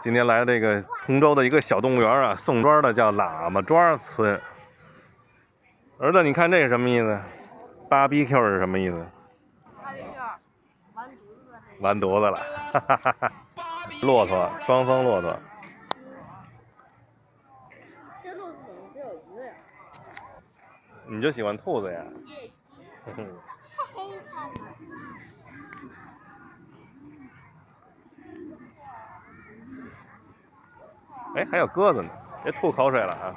今天来这个通州的一个小动物园啊，宋庄的叫喇嘛庄村。儿子，你看这是什么意思？芭比 Q 是什么意思？芭比 Q，完犊子了。完犊子了，哈哈哈哈！骆驼，双峰骆驼。这骆驼怎么只有一个呀？你就喜欢兔子呀？太黑看了。哎，还有鸽子呢，别吐口水了啊！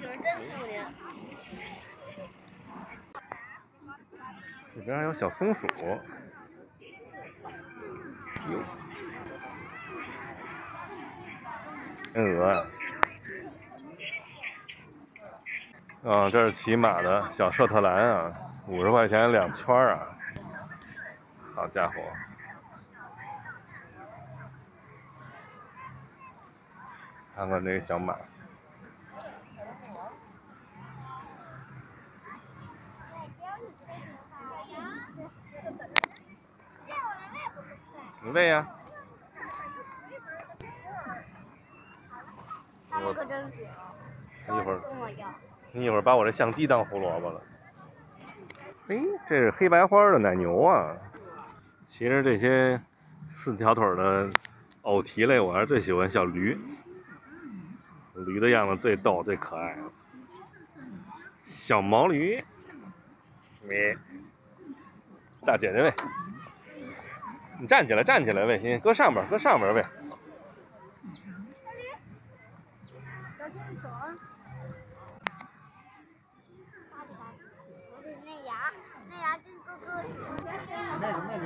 有人真吐呢。这边还有小松鼠。哟，天鹅。啊，这是骑马的小舍特兰啊，五十块钱两圈啊！好家伙！看看这个小马。你喂呀、我。一会儿。你一会儿把我这相机当胡萝卜了。哎，这是黑白花的奶牛啊！其实这些四条腿的偶蹄类，我还是最喜欢小驴。驴的样子最逗最可爱。小毛驴，咩，大姐姐喂，你站起来站起来喂，行，搁上边搁上边喂。小金手。不是那牙，那牙跟哥哥。那个那个。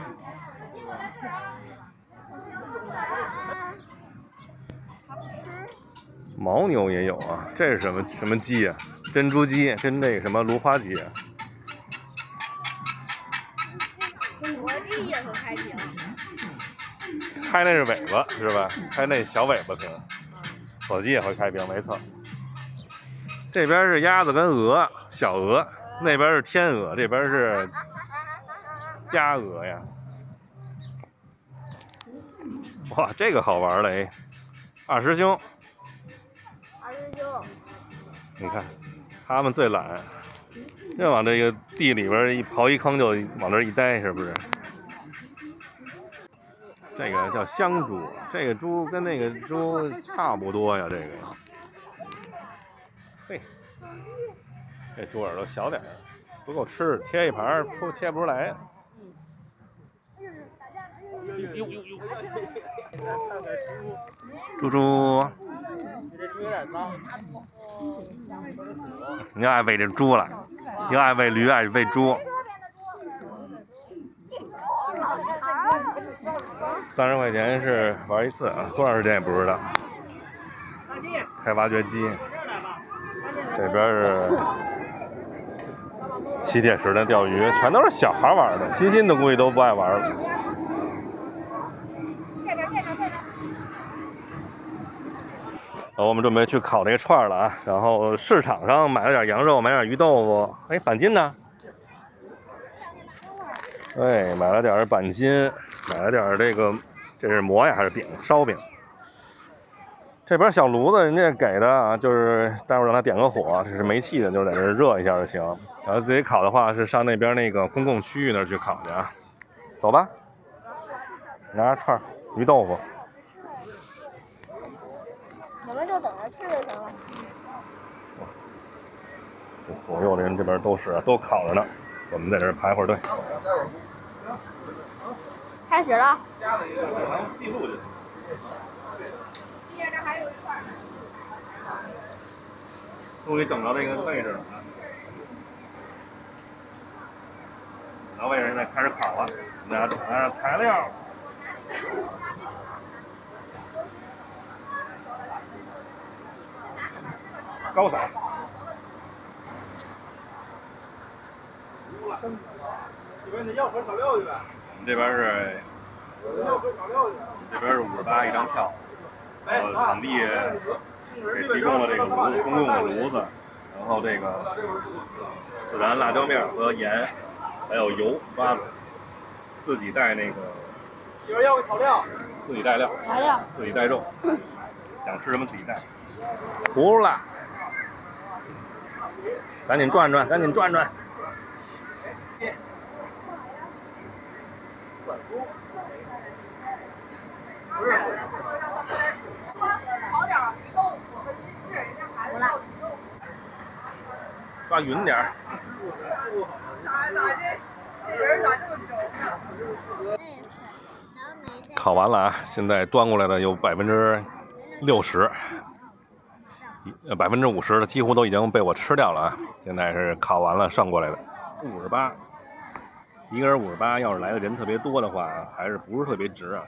牦牛也有啊，这是什么什么鸡啊？珍珠鸡跟那个什么芦花鸡啊？开。那是尾巴是吧？开那小尾巴屏。火鸡也会开屏，没错。这边是鸭子跟鹅，小鹅；那边是天鹅，这边是家鹅呀。哇，这个好玩了哎！二师兄。你看，他们最懒，就往这个地里边一刨一坑就往这一待，是不是？这个叫香猪，这个猪跟那个猪差不多呀，这个。嘿，这猪耳朵小点儿，不够吃，切一盘不切不出来。呦呦呦！猪猪。你这猪有点脏。你又爱喂这猪了，又爱喂驴，爱喂猪。三十块钱是玩一次啊，多长时间也不知道。开挖掘机，这边是吸铁石的钓鱼，全都是小孩玩的，欣欣的估计都不爱玩了。我们准备去烤这个串了啊，然后市场上买了点羊肉，买点鱼豆腐。哎，板筋呢？对，买了点板筋，买了点这个，这是馍呀还是饼？烧饼。这边小炉子人家给的啊，就是待会儿让他点个火，这是煤气的，就在这热一下就行。然后自己烤的话，是上那边那个公共区域那儿去烤去啊。走吧，拿着串鱼豆腐。你们就等着吃就行了。这左右的人这边都是都烤着呢，我们在这儿排会儿队。开始了。记录就行。接着还有一块。终于等到这个位置了啊！等到位置，现在开始烤了，大家拿上材料。高扫。这边料去呗。我们这边是，要盒调料去。这边是五十八一张票，然后场地给提供了这个炉公用的炉子，然后这个孜然、辣椒面和盐，还有油刷子，自己带那个媳妇儿要料。自己带料，材料。自己带肉，想吃什么自己带。糊了，赶紧转转，赶紧转转。抓匀点儿。烤完了啊，现在端过来的有百分之六十，呃百分之五十的几乎都已经被我吃掉了啊。现在是烤完了上过来的，五十八，一个人五十八。要是来的人特别多的话，还是不是特别值啊？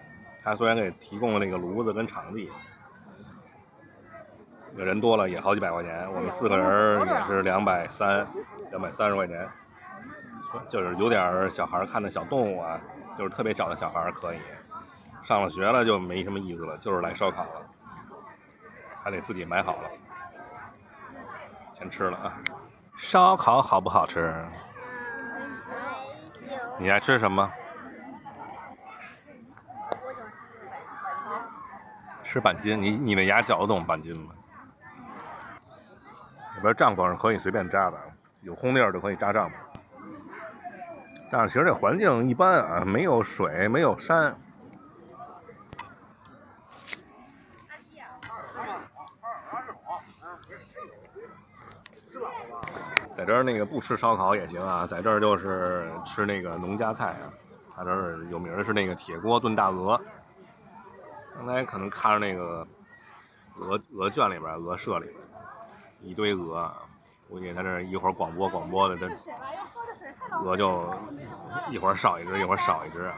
他虽然给提供了那个炉子跟场地，人多了也好几百块钱。我们四个人也是两百三，两百三十块钱。就是有点小孩看的小动物啊，就是特别小的小孩可以。上了学了就没什么意思了，就是来烧烤了，还得自己买好了，先吃了啊。烧烤好不好吃？你爱吃什么？吃板筋，你你那牙嚼得动板筋吗？里边帐篷是可以随便扎的，有空地儿就可以扎帐篷。但是其实这环境一般啊，没有水，没有山。在这儿那个不吃烧烤也行啊，在这儿就是吃那个农家菜啊。他这儿有名的是那个铁锅炖大鹅。刚才可能看着那个鹅鹅圈里边、鹅舍里边一堆鹅，估计他这一会儿广播广播的，这鹅就一会儿少一只，一会儿少一只啊。